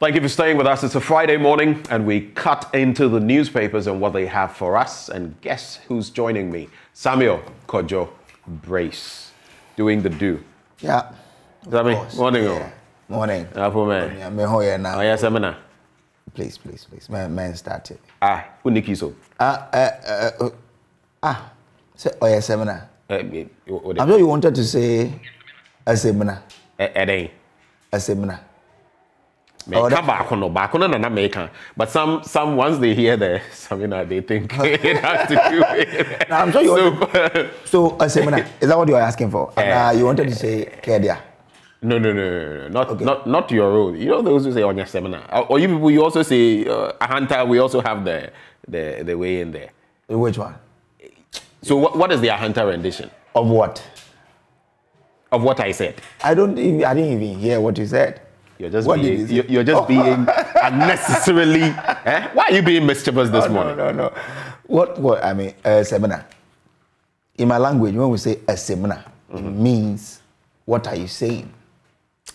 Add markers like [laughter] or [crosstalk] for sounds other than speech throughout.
Thank you for staying with us. It's a Friday morning, and we cut into the newspapers and what they have for us. And guess who's joining me? Samuel Kojo Brace, doing the do. Yeah. Sammy, morning. Yeah. Morning. Apo man. Ho here now. Oh, yes. Please, please, please. Man, man started. Ah, uniki so. Ah, uh, uh, uh, ah. Say, oh, yeah, seminar. Eh, eh, I'm sure you wanted to say a seminar. eh, eh, then. A seminar. Meka Oh, baako no baako no na na meka but some some once they hear the seminar they think [laughs] it has to do with [laughs] No, I'm sure you so, wanted, so a seminar. Is that what you are asking for? And, uh, you wanted to say Kedia. no no no no no not not not your own you know those who say on your seminar or, or you people you also say uh, a hunter we also have the the the way in there Which one? so what, what is the hunter rendition Of what? of what I said I don't even, I didn't even hear what you said. You're just What being you, you're you're just Oh. being unnecessarily [laughs] eh? why are you being mischievous this morning No, no, no. What, what, I mean, a seminar. In my language, when we say a seminar, it means, what are you saying?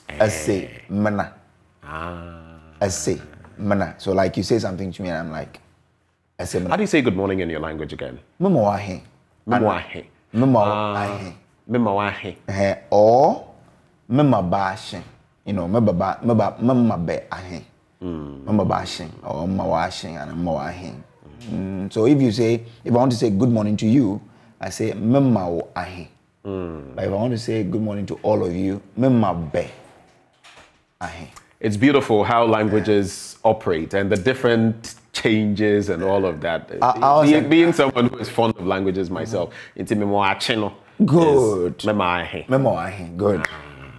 A seminar. ah. A seminar. So, like, you say something to me, and I'm like, a how do you say good morning in your language again Memo wahe. Memo ahe. Memo Ah, wahe. Memo ahe. Eh, Or, mema bashe. You know, meba ba, meba, mema be ahe. Mema bashe. Or mema washe and mema wahe. Mm, so if you say, if I want to say good morning to you, I say mema wo ahe. But if I want to say good morning to all of you, mema be ahe. It's beautiful how languages operate and the different changes and all of that. I being, being someone who is fond of languages myself, it's me mo ache no. Good. is Me ma ahe. Mema wo ahe. Good.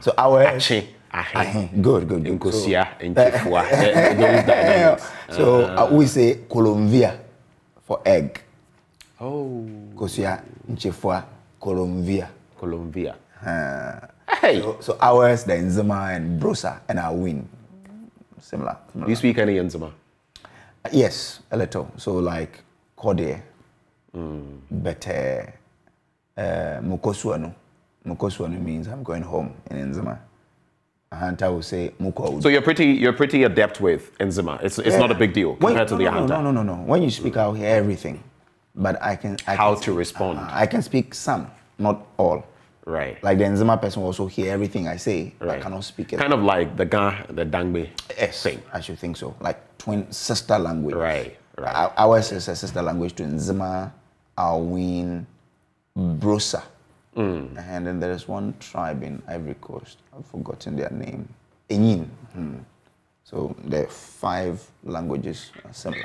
So our Ache ahe. ahe. Good, good, good. Nkosia, those dynamics. So uh, we say Colombia for egg. Oh, Kosia, Nchefua, Colombia. Colombia. Uh, Hey, so, so ours, the Nzema and Brosa, and our win. Similar. do you speak any Nzema? Yes, a little. So like Kode, Hmm. but uh, uh, Mukosuanu. Mukosuanu means I'm going home in Nzema. A hunter will say Muko. So you're pretty, you're pretty adept with Nzema. It's, it's not a big deal When- compared to the no, no, hunter. No, no, no, no. When you speak, I'll hear everything. But I can. I How can to respond. uh, I can speak some, not all. Right. Like the Nzema person will also hear everything I say, but right. cannot speak it. Kind of like the Ga, the Dangbe Yes, thing. I should think so. Like twin sister language. Right, right. Our- Ours is a sister language to Nzema, Awin, Brosa. Mm. And then there is one tribe in Ivory Coast. I've forgotten their name. Enin. Hmm. So the five languages are similar.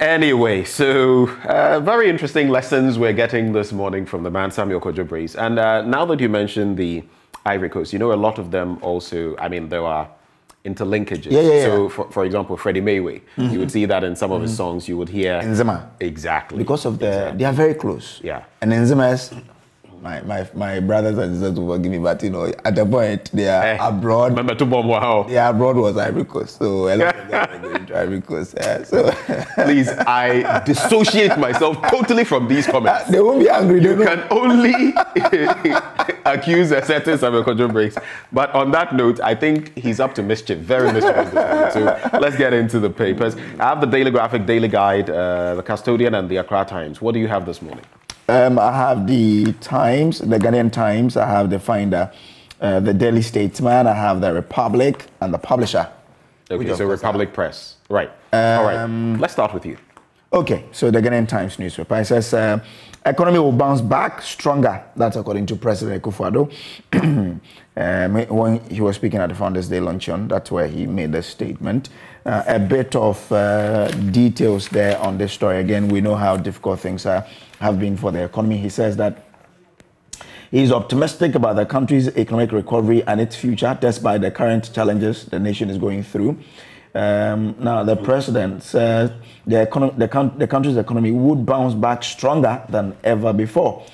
Anyway, so uh, very interesting lessons we're getting this morning from the man Samuel Kojo And uh, now that you mentioned the Ivory Coast, you know, a lot of them also, I mean, there are interlinkages. Yeah, yeah, yeah. So, for, for example, Freddie Meiway, you would see that in some of his songs, you would hear. Nzema. Exactly. Because of the, they are very close. Yeah. And Nzema is, my, my, my brothers and sisters will forgive me, but you know, at the point, they are Eh, abroad. Remember to bomb wow. Yeah, abroad was Ivory Coast. So a lot of them are [laughs] going to Ivory Coast. Yeah, so Please, I dissociate myself totally from these comments. they won't be angry. They You know. can only [laughs] accuse a certain Samuel Kojo Brace. But on that note, I think he's up to mischief, very mischievous. so let's get into the papers. I have the Daily Graphic, Daily Guide, uh, the Custodian, and the Accra Times. What do you have this morning? Um, I have the Times, the Ghanaian Times. I have the Finder, uh, the Daily Statesman. I have the Republic and the Publisher. Okay, so Republic Press. Right. All right. Um, Let's start with you. Okay, so the Ghanaian Times newspaper says uh, economy will bounce back stronger. That's according to President Akufo-Addo. [clears throat] um, when he was speaking at the Founders Day luncheon, that's where he made the statement. Uh, a bit of uh, details there on this story. Again, we know how difficult things are, have been for the economy. He says that he is optimistic about the country's economic recovery and its future, despite the current challenges the nation is going through. Um, now, the president said the, econo- the, the country's economy would bounce back stronger than ever before.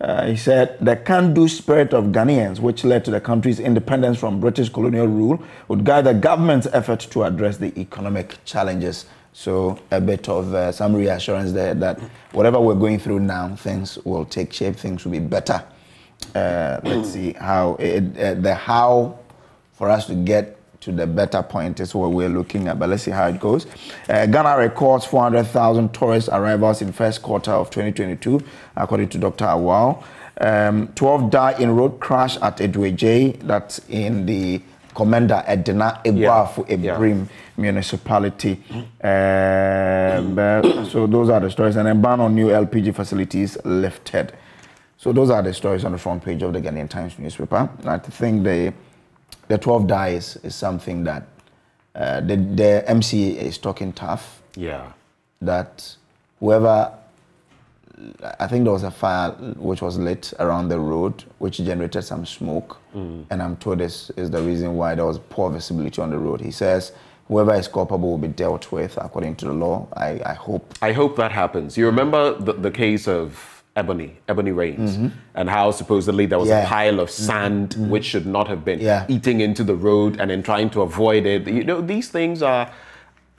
Uh, he said the can-do spirit of Ghanaians, which led to the country's independence from British colonial rule, would guide the government's effort to address the economic challenges. So a bit of uh, some reassurance there that whatever we're going through now, things will take shape, things will be better. Uh, let's see how it, uh, the how for us to get to the better point is what we're looking at. But let's see how it goes. Uh, Ghana records 400,000 tourist arrivals in first quarter of 2022, according to Dr. Awal. Um, 12 die in road crash at Edweje, that's in the Edina Eguafo Yeah. Ebrim municipality. Um, but- so those are the stories. And then ban on new LPG facilities lifted. So those are the stories on the front page of the Ghanaian Times newspaper. I think the the 12 dies is something that uh, the, the MCE is talking tough Yeah. that whoever I think there was a fire which was lit around the road which generated some smoke and I'm told this is the reason why there was poor visibility on the road. He says whoever is culpable will be dealt with according to the law. I, I hope. I hope that happens. You remember the, the case of Ebony, Ebony Reigns, mm-hmm. and how supposedly there was Mm-hmm. Yeah. a pile of mm-hmm. sand mm-hmm. which should not have been Yeah. eating into the road, and in trying to avoid it, you know, these things are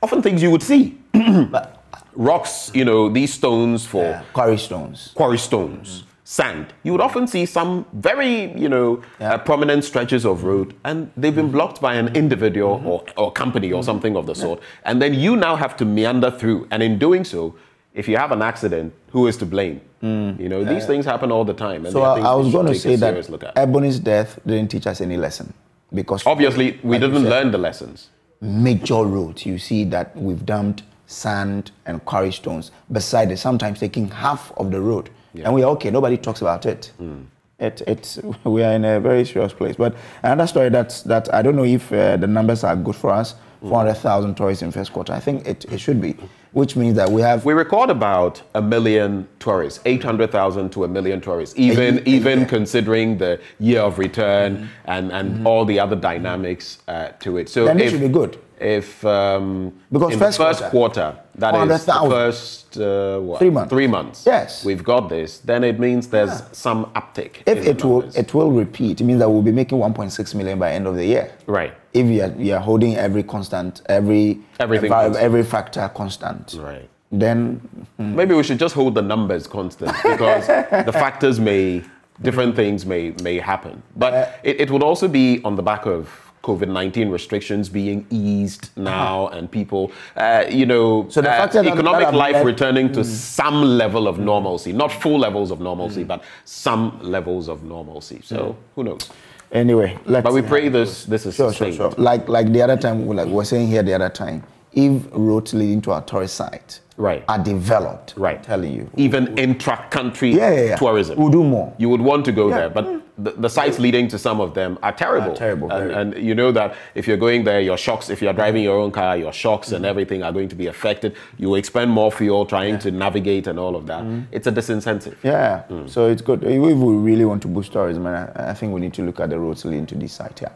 often things you would see. [clears throat] Uh, Rocks, you know, these stones for Yeah. Quarry stones. quarry stones, sand. You would often see some very, you know, uh, prominent stretches of road, and they've been blocked by an individual or, or company or something of the sort. And then you now have to meander through. And in doing so, if you have an accident, who is to blame? Mm. You know, these uh, things happen all the time. And So I, I was going to say that look at. Ebony's death didn't teach us any lesson because Obviously, we like didn't said, learn the lessons. major roads, you see that we've dumped sand and quarry stones beside it, sometimes taking half of the road. And we are okay, nobody talks about it. Hmm. It, it's, [laughs] we are in a very serious place. But another story that's, that I don't know if uh, the numbers are good for us hmm. 400,000 tourists in first quarter. I think it, it should be, which means that we have. We record about a million tourists, 800,000 to a million tourists, even, even yeah. considering the year of return and, and all the other dynamics uh, to it. So Then it if, should be good. If um, Because in first the first quarter, quarter, that is the first uh, what, Three months. three months. Yes. we've got this. Then it means there's some uptick. If it will, it will repeat. It means that we'll be making 1.6 million by end of the year. right, If you are, you are holding every constant, every Everything constant. every factor constant, right. then Maybe we should just hold the numbers constant because [laughs] the factors may, different things may may happen. But Uh, it, it would also be on the back of COVID 19 restrictions being eased uh-huh. now and people, uh, you know, So the uh, that- economic that life led- returning to mm. some level of mm. normalcy, not full levels of normalcy, mm. but some levels of normalcy. So who knows? anyway, let's. But we pray this this is Sure, sure, sure. Like like the other time, like we were saying here the other time, if roads leading to our tourist site Right. are developed, Right. I'm telling you, Even intra-country Yeah, yeah, yeah. tourism. We'll do more. You would want to go there, but the, the sites leading to some of them are terrible. Are terrible, And, and you know that if you're going there, your shocks, if you're driving your own car, your shocks Mm-hmm. and everything are going to be affected. You will expend more fuel trying to navigate and all of that. Mm-hmm. It's a disincentive. Yeah, so it's good. If we really want to boost tourism, and I, I think we need to look at the roads leading to this site. Yeah.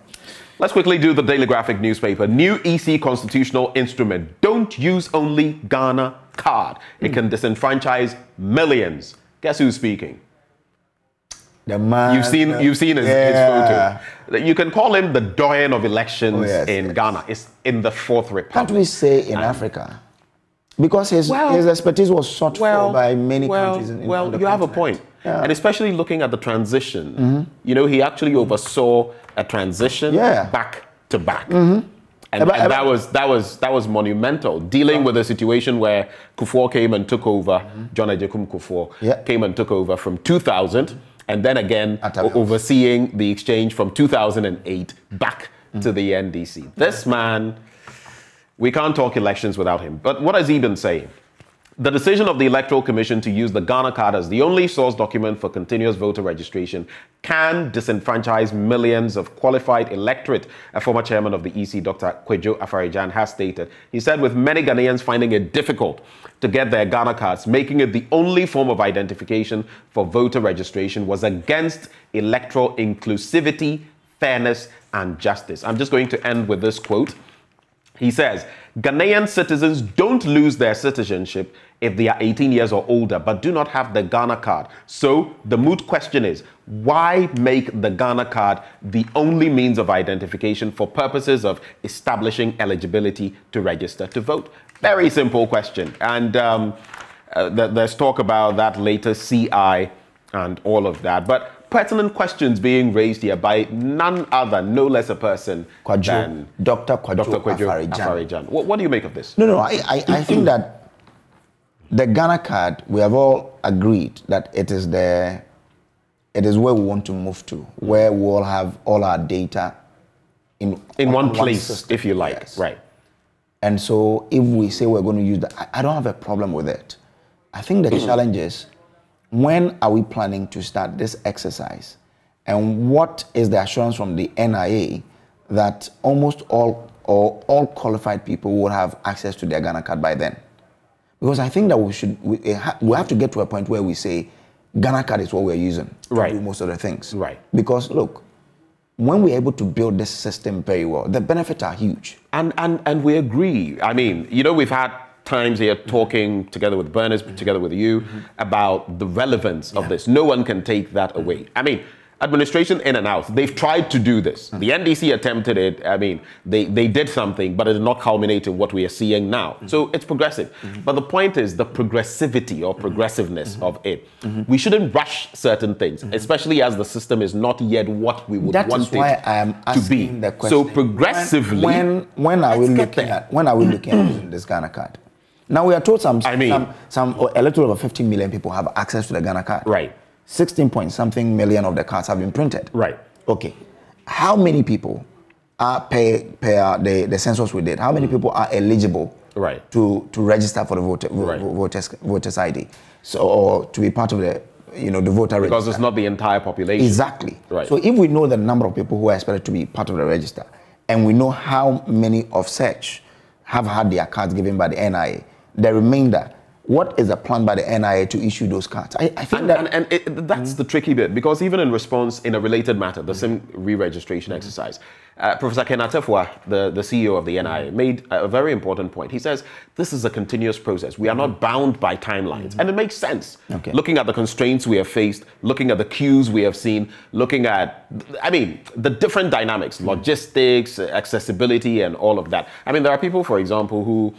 Let's quickly do the Daily Graphic newspaper. New EC constitutional instrument. Don't use only Ghana card. It can disenfranchise millions. Guess who's speaking? The man. You've seen uh, you've seen his, yeah. his photo. You can call him the doyen of elections Oh, yes, in yes. Ghana. It's in the Fourth Republic. Can't we say in Africa? Because his, Well- his expertise was sought for by many well, countries. In, in well, on the you have a point. Yeah. And especially looking at the transition, you know, he actually oversaw a transition Yeah. Back to back. And, Eba- and that was that was that was monumental. Dealing with a situation where Kufuor came and took over, John Agyekum Kufuor. Yeah. came and took over from 2000, and then again At o- Abios. overseeing the exchange from 2008 back Mm. to the NDC. This man, we can't talk elections without him. But what has he been saying? The decision of the Electoral Commission to use the Ghana card as the only source document for continuous voter registration can disenfranchise millions of qualified electorate, a former chairman of the EC, Dr. Kwadwo Afari-Gyan, has stated. He said, with many Ghanaians finding it difficult to get their Ghana cards, making it the only form of identification for voter registration was against electoral inclusivity, fairness, and justice. I'm just going to end with this quote. He says, Ghanaian citizens don't lose their citizenship if they are 18 years or older, but do not have the Ghana card. So the moot question is, why make the Ghana card the only means of identification for purposes of establishing eligibility to register to vote? Very simple question. And um, uh, th- there's talk about that later, CI and all of that. But pertinent questions being raised here by none other, no less a person than Dr. Kwadwo Dr. Afari-Gyan. What, what do you make of this? No, no, I, I, I think that the Ghana card, we have all agreed that it is the, it is where we want to move to, where we all have all our data in In on one place, if you like. Yes. Right. And so if we say we're going to use that, I, I don't have a problem with it. I think the [clears throat] challenge is when are we planning to start this exercise? And what is the assurance from the NIA that almost all or all qualified people will have access to their Ghana card by then? Because I think that we should we, we have to get to a point where we say Ghana card is what we're using to Right. do most of the things. Right. Because look, when we're able to build this system very well, the benefits are huge. And, and, and we agree. I mean, you know, we've had times here mm-hmm. talking together with Berners, mm-hmm. together with you, mm-hmm. about the relevance of this. No one can take that away. I mean, administration in and out, they've tried to do this. The NDC attempted it. I mean, they, they did something, but it did not culminate in what we are seeing now. So it's progressive. But the point is the progressivity or progressiveness of it. We shouldn't rush certain things, especially as the system is not yet what we would That want is why it I am to asking be. the question. So progressively, when when, when are we looking at when are we looking at this Ghana card? Now we are told some I mean- some, some oh, a little over 15 million people have access to the Ghana card. Right. 16 point something million of the cards have been printed. Right. Okay. How many people are per per uh, the, the census we did? How many mm. people are eligible Right. to to register for the voter, vo- Right. voters voters ID? So or to be part of the you know the voter because register. it's not the entire population. Exactly. Right. So if we know the number of people who are expected to be part of the register, and we know how many of such have had their cards given by the NIA, the remainder, what is the plan by the NIA to issue those cards? I, I think And, that and, and it, that's the tricky bit because even in response in a related matter, the same re-registration exercise, uh, Professor Ken Attafuah, the, the CEO of the NIA, mm-hmm. made a a very important point. He says this is a continuous process. We are not mm-hmm. bound by timelines, mm-hmm. and it makes sense. Okay. Looking at the constraints we have faced, looking at the queues we have seen, looking at, I mean, the different dynamics, logistics, accessibility, and all of that. I mean, there are people, for example, who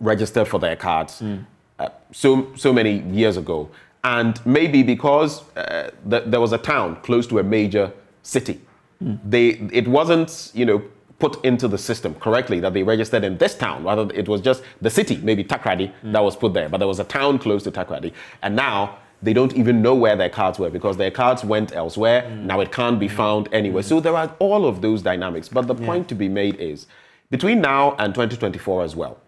registered for their cards hmm. uh, so so many years ago, and maybe because uh, th- there was a town close to a major city, hmm. they it wasn't you know put into the system correctly that they registered in this town. Rather, it was just the city, maybe Takoradi, hmm. that was put there, but there was a town close to Takoradi, and now. They don't even know where their cards were because their cards went elsewhere. Now it can't be found anywhere. So there are all of those dynamics. But the point to be made is between now and 2024 as well,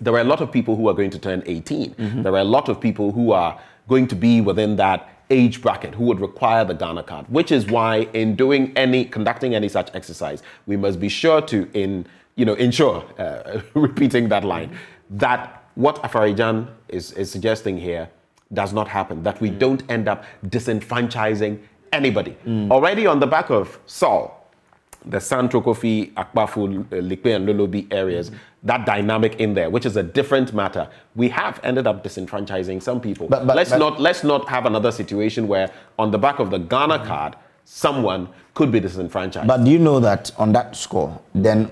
there are a lot of people who are going to turn 18. Mm-hmm. There are a lot of people who are going to be within that age bracket who would require the Ghana card, which is why in doing any, conducting any such exercise, we must be sure to, in, you know, ensure, uh, [laughs] repeating that line, mm-hmm. that what Afari-Gyan is, is suggesting here does not happen, that we mm. don't end up disenfranchising anybody. Mm. Already on the back of Saul, the Santro Kofi, Akpafu, uh, Likpe, and Lolobi areas, that dynamic in there, which is a different matter, we have ended up disenfranchising some people. But- but- let's but- not let's not have another situation where, on the back of the Ghana card, someone could be disenfranchised. But do you know that on that score, then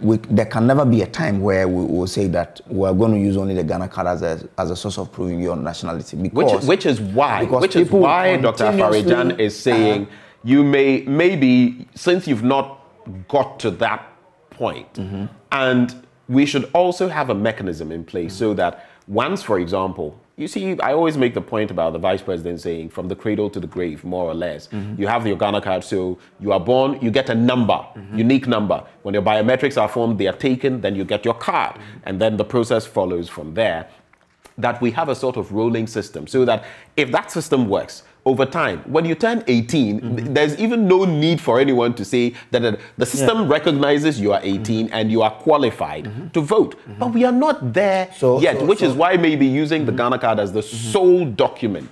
we, there can never be a time where we will say that we're going to use only the Ghana card as a, as a source of proving your nationality. which, Because, which is why which is why Dr. Farijan is saying you may maybe since you've not got to that point, Mm-hmm. and we should also have a mechanism in place so that once, for example, you see, I always make the point about the vice president saying from the cradle to the grave, more or less. Mm-hmm. You have the Ghana card, so you are born, you get a number, unique number. When your biometrics are formed, they are taken, then you get your card, and then the process follows from there that we have a sort of rolling system so that if that system works over time, when you turn 18, Mm-hmm. th- there's even no need for anyone to say that the system recognizes you are 18 and you are qualified to vote. But we are not there Mm-hmm. So- yet, so- which so- is why maybe using the Ghana card as the sole document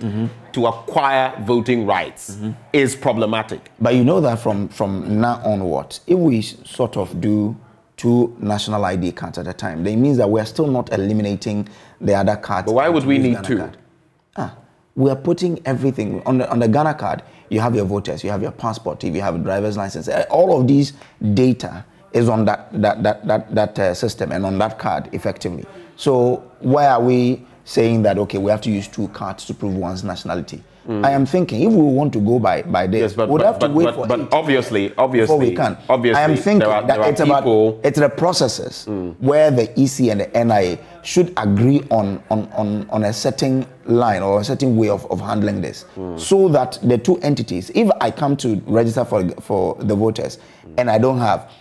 to acquire voting rights is problematic. But you know that from, from now onwards, if we sort of do two national ID cards at a time, then it means that we're still not eliminating the other cards. But why would we need Ghana two? card. Ah, we are putting everything on the, on the Ghana card. You have your voters, you have your passport, you have a driver's license. eh, All of these data is on that that that that, that uh, system and on that card effectively. So why are we saying that okay, we have to use two cards to prove one's nationality? I am thinking if we want to go by by this, Yes, but, we'd but, have to but, wait for but obviously, obviously, before we can. obviously, I am thinking are, that it's people, about it's the processes mm. where the EC and the NIA should agree on, on, on, on a certain line or a certain way of, of handling this, mm. so that the two entities, if I come to register for for the voters mm. and I don't have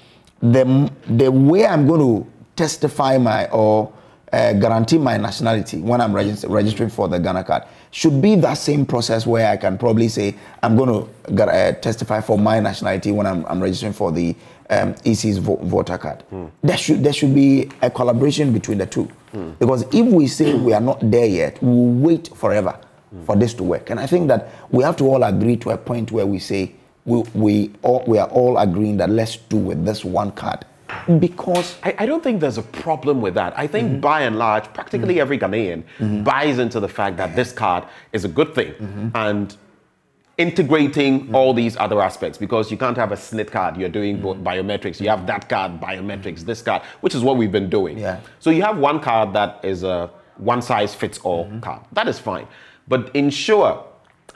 the the way I'm going to testify my or uh, guarantee my nationality when I'm regist- registering for the Ghana card should be that same process where I can probably say I'm going to uh, testify for my nationality when I'm, I'm registering for the um, EC's vo- voter card. There should there should be a collaboration between the two. Because if we say we are not there yet, we will wait forever for this to work. And I think that we have to all agree to a point where we say we we all, we are all agreeing that let's do with this one card because I, I don't think there's a problem with that. I think mm-hmm. by and large, practically mm-hmm. every Ghanaian mm-hmm. buys into the fact that this card is a good thing and integrating all these other aspects because you can't have a SSNIT card, you're doing both biometrics, you have that card, biometrics, this card, which is what we've been doing. Yeah. So you have one card that is a one size fits all card. That is fine. But ensure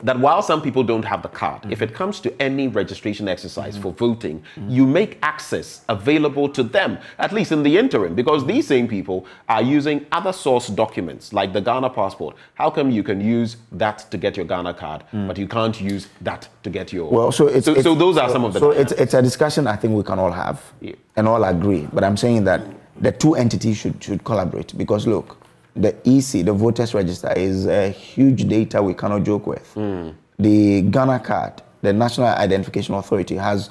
that while some people don't have the card, if it comes to any registration exercise for voting, you make access available to them, at least in the interim, because these same people are using other source documents like the Ghana passport. How come you can use that to get your Ghana card, but you can't use that to get your? Well, so it's, so, it's- so those are some of the. So it's, it's a discussion I think we can all have Yeah. and all agree. But I'm saying that the two entities should should collaborate because look, the EC, the voters register, is a huge data we cannot joke with. Hmm. The Ghana card, the National Identification Authority, has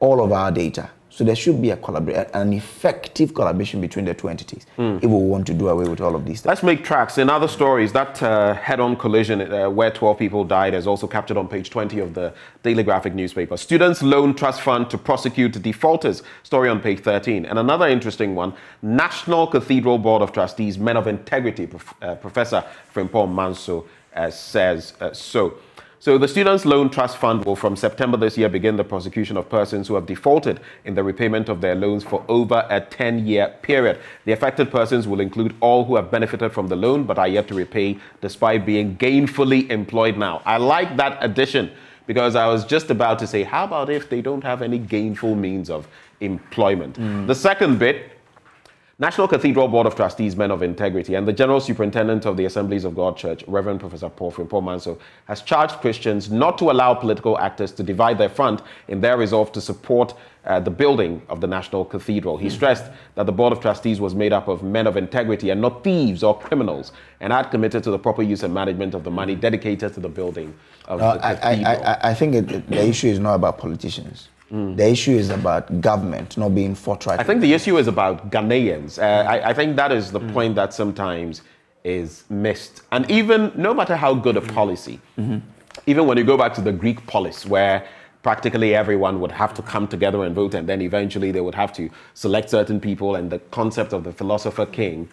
all of our data. So there should be a collabor- an effective collaboration between the two entities Hmm. if we want to do away with all of these things. Let's make tracks. In other stories, that uh, head-on collision uh, where 12 people died is also captured on page 20 of the Daily Graphic newspaper. Students loan trust fund to prosecute defaulters. Story on page 13. And another interesting one: National Cathedral Board of Trustees, men of integrity. Prof- uh, Professor Frimpong Manso uh, says uh, so. So the Students' Loan Trust Fund will from September this year begin the prosecution of persons who have defaulted in the repayment of their loans for over a 10-year period. The affected persons will include all who have benefited from the loan but are yet to repay despite being gainfully employed now. I like that addition because I was just about to say, how about if they don't have any gainful means of employment? Mm. The second bit National Cathedral Board of Trustees, Men of Integrity, and the General Superintendent of the Assemblies of God Church, Reverend Professor Paul Frimpong Manso, has charged Christians not to allow political actors to divide their front in their resolve to support uh, the building of the National Cathedral. He stressed that the Board of Trustees was made up of men of integrity and not thieves or criminals, and had committed to the proper use and management of the money dedicated to the building of the I, I. I, I think it- the issue is not about politicians. The issue is about government not being forthright. I think the issue is about Ghanaians. Uh, I, I think that is the point that sometimes is missed. And even no matter how good a policy, even when you go back to the Greek polis, where practically everyone would have to come together and vote, and then eventually they would have to select certain people, and the concept of the philosopher king,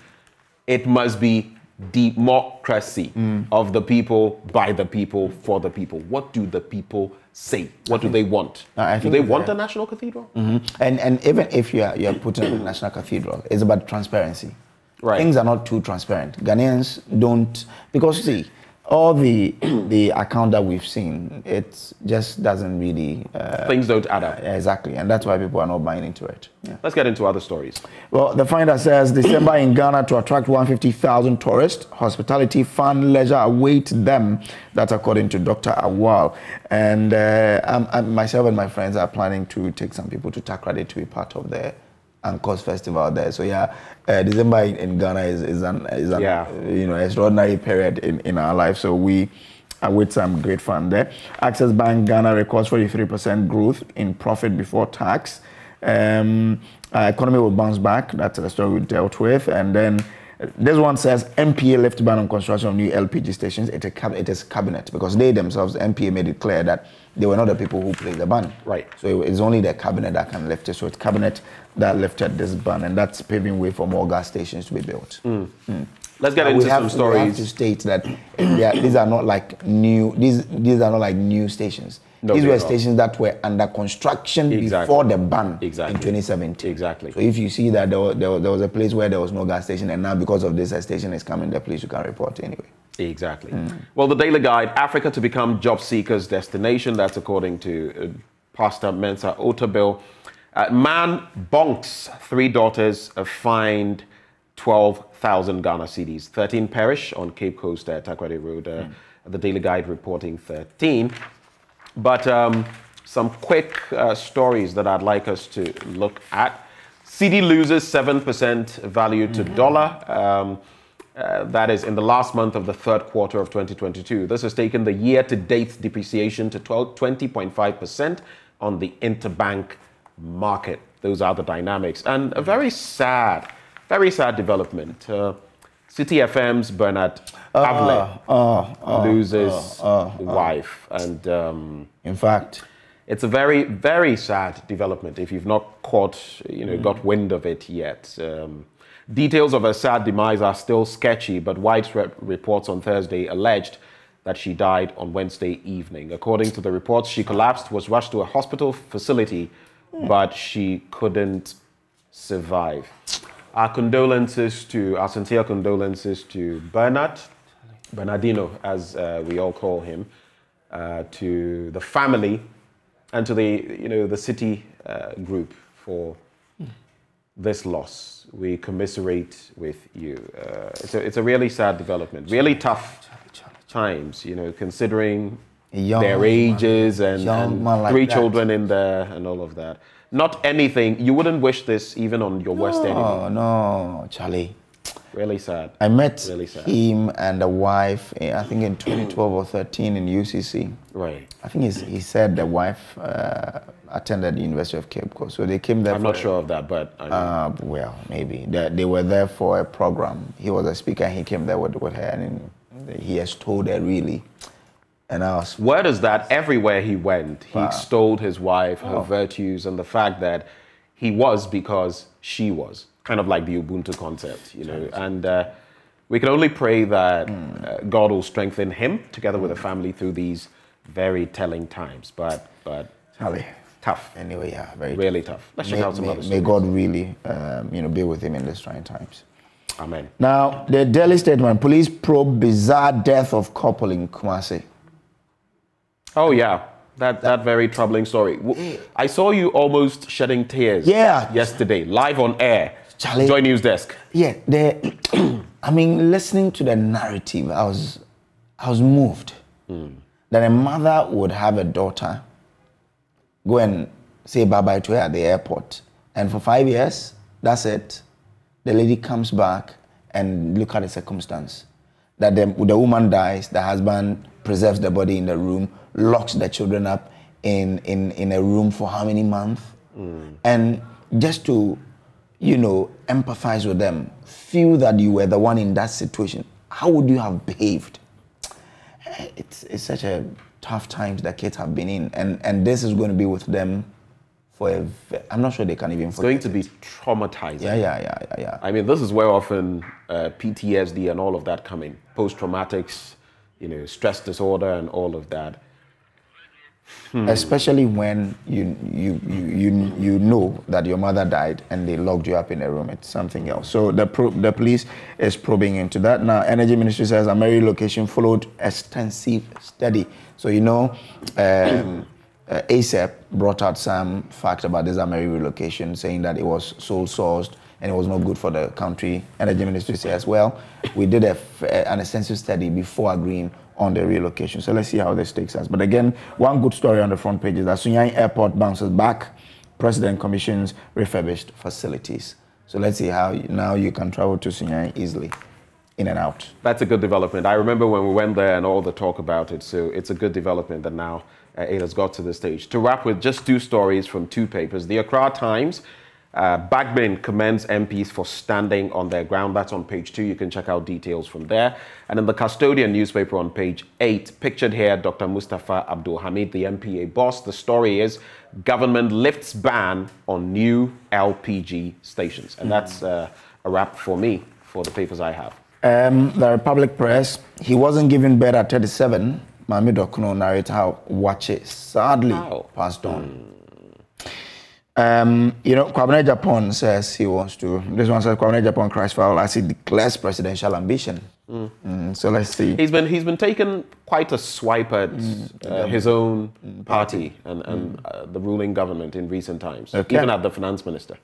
it must be democracy mm. of the people, by the people, for the people. What do the people say? What do they want? I do think they want a national cathedral? Mm-hmm. And and even if you are you are putting a national cathedral, it's about transparency. Right. Things are not too transparent. Ghanaians don't because see all the [clears throat] the account that we've seen, it just doesn't really uh, Things don't add up. exactly, and that's why people are not buying into it. Yeah. Let's get into other stories. Well, the finder says December in Ghana to attract 150,000 tourists. Hospitality, fun, leisure await them. That's according to Dr. Awal. And uh, I'm, I'm- myself and my friends are planning to take some people to Takoradi to be part of the Ankos Festival there. So yeah, uh, December in, in Ghana is, is an, is an Yeah. you know extraordinary period in, in our life. So we await some great fun there. Access Bank Ghana records 43% growth in profit before tax. Um, uh, economy will bounce back. That's the story we dealt with. And then uh, this one says NPA left ban on construction of new LPG stations. It, a it is cabinet because they themselves, the NPA, made it clear that they were not the people who played the ban. Right. So it's only the cabinet that can lift it. So it's cabinet that lifted this ban, and that's paving way for more gas stations to be built. Hmm. Hmm. Let's get But into we have, some we have to state that are- these are not like new. These these are not like new stations. No, these were stations that were under construction Exactly. before the ban Exactly. in 2017. Exactly. So if you see that there was, there was, there was a place where there was no gas station, and now because of this, a station is coming, the place you can report anyway. Exactly. Well, the Daily Guide, Africa to become job seekers' destination. That's according to uh, Pastor Mensa Otabil. Uh, man bonks three daughters uh, fined 12,000 Ghana cedis. 13 perish on Cape Coast at Takoradi Road. Uh, The Daily Guide reporting 13. But um, some quick uh, stories that I'd like us to look at. Cedi loses 7% value to dollar. Um, uh, that is in the last month of the third quarter of 2022. This has taken the year to date depreciation to 12, 20.5% on the interbank market. Those are the dynamics. And a very sad, very sad development. Uh, City FM's Bernard Avle loses wife. And um, In fact, it's a very, very sad development if you've not caught, you know, got wind of it yet. Um, details of her sad demise are still sketchy, but widespread reports on Thursday alleged that she died on Wednesday evening. According to the reports, she collapsed, was rushed to a hospital facility, but she couldn't survive. Our condolences to, our sincere condolences to Bernard, Bernardino, as uh, we all call him, uh, to the family, and to the you know the city uh, group for this loss. We commiserate with you. Uh, it's, a, it's a really sad development, really tough times. You know, considering their man- ages and, young and like three that. children in there and all of that. Not anything. You wouldn't wish this even on your worst enemy. oh no, Charlie. Really sad. I met Really sad. him and the wife, eh, I think in 2012 or 13 in UCC. Right. I think he's, he said the wife uh, attended the University of Cape Coast, so they came there. I'm not a- sure of that, but I mean, Uh, well, maybe they, they were there for a program. He was a speaker. and He came there with, with her, and he extolled her really. And I was word is that everywhere he went, he Wow. extolled his wife, her Oh. virtues, and the fact that he was because she was. Kind of like the Ubuntu concept, you know. And uh, we can only pray that Hmm. uh, God will strengthen him together with the family through these very telling times. But, but Charlie. tough, Anyway, yeah, very. really tough. Let's check May, out some may, other may. God really, um, you know, be with him in these trying times. Amen. Now, the Daily Statesman: Police probe bizarre death of couple in Kumasi. Oh yeah, that that very troubling story. I saw you almost shedding tears. Yeah. Yesterday, live on air. Charlie. Joy News Desk. Yeah, the, [clears throat] I mean, listening to the narrative, I was, I was moved hmm. that a mother would have a daughter go and say bye bye to her at the airport, and for five years, that's it. The lady comes back and look at the circumstance. That the, the woman dies, the husband preserves the body in the room, locks the children up in, in, in a room for how many months? Hmm. And just to, you know, empathize with them, feel that you were the one in that situation, how would you have behaved? It's, it's such a tough times that kids have been in. And, and this is going to be with them for a, I'm not sure they can even It's going to it. be traumatizing. Yeah, yeah, yeah, yeah, yeah. I mean, this is where often uh, PTSD and all of that come in, post-traumatics, you know, stress disorder and all of that. Especially when you, you you you you know that your mother died and they locked you up in a room. It's something else. So the pro- the police is probing into that now. Energy Ministry says Ameri location followed extensive study. So you know. Um, uh, ACEP brought out some fact about this Ameri relocation, saying that it was sole sourced and it was not good for the country. Energy Ministry says, well, we did a an extensive study before agreeing on the relocation. So let's see how this takes us. But again, one good story on the front page is that Sunyani Airport bounces back. President commissions refurbished facilities. So let's see how now you can travel to Sunyani easily, in and out. That's a good development. I remember when we went there and all the talk about it. So it's a good development that now uh, it has got to the stage. To wrap with just two stories from two papers. The Accra Times, uh, Bagbin commends MPs for standing on their ground. That's on page two. You can check out details from there. And in the Custodian newspaper on page eight, pictured here, Dr. Mustafa Abdul Hamid, the NPA boss. The story is government lifts ban on new LPG stations. And that's uh, a wrap for me for the papers I have. Um, the Republic Press, he wasn't given bed at 37. Maame Dokono narrates how Wache sadly Wow. passed on. Um, you know, Kwabena Agyepong says he wants to. This one says Kwabena Agyepong cries foul as he declares presidential ambition. Mm, so let's see. He's been he's been taking quite a swipe at uh, his own party and, and uh, the ruling government in recent times, Okay. even at the finance minister.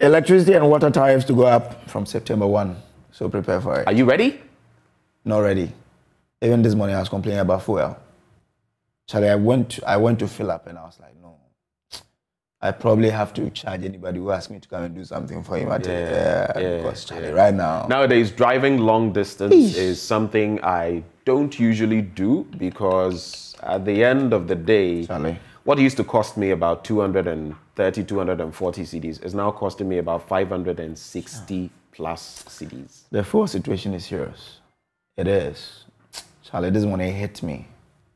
Electricity and water tariffs to go up from September 1. So prepare for it. Are you ready? Not ready. Even this morning I was complaining about fuel. Charlie, I went to, I went to fill up and I was like, no. I probably have to charge anybody who asks me to come and do something for him. I tell you, Yeah, yeah, yeah, because Charlie, right now, Nowadays, driving long distance is something I don't usually do because at the end of the day, Charlie. what used to cost me about 230, 240 cedis is now costing me about 560 plus cedis. the fuel situation is serious. It is. Charlie, this one it hit me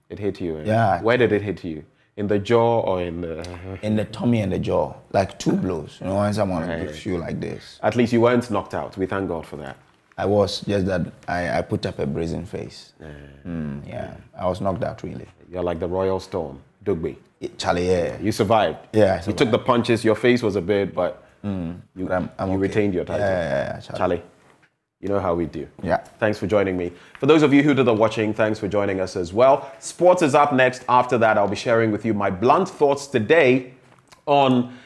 It hit you. eh? Yeah. Where did it hit you? In the jaw or in the. in the tummy and the jaw, like two blows. You know, when someone gives you like this. At least you weren't knocked out. We thank God for that. I was just that I, I put up a brazen face. Mm, yeah, I was knocked out really. You're like the Royal Storm, Dogboe. Charlie, yeah. You survived. Yeah, I You took the punches. Your face was a bit, but you, But I'm- I'm you okay. retained your title. Yeah, yeah, yeah, Charlie. Charlie, you know how we do. Yeah. Thanks for joining me. For those of you who did the watching, thanks for joining us as well. Sports is up next. After that, I'll be sharing with you my blunt thoughts today on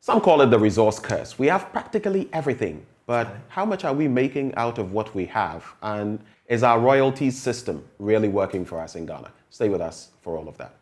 some call it the resource curse. We have practically everything, but how much are we making out of what we have? And is our royalties system really working for us in Ghana? Stay with us for all of that.